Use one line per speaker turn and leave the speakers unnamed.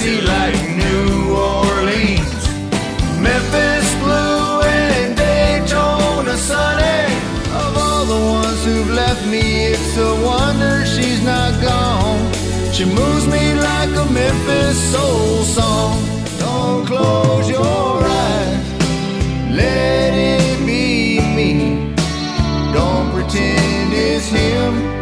crazy like New Orleans. Memphis blue and Daytona sunny. Of all the ones who've left me, it's a wonder she's not gone. She moves me like a Memphis soul song. Don't close your eyes. Let it be me. Don't pretend it's him.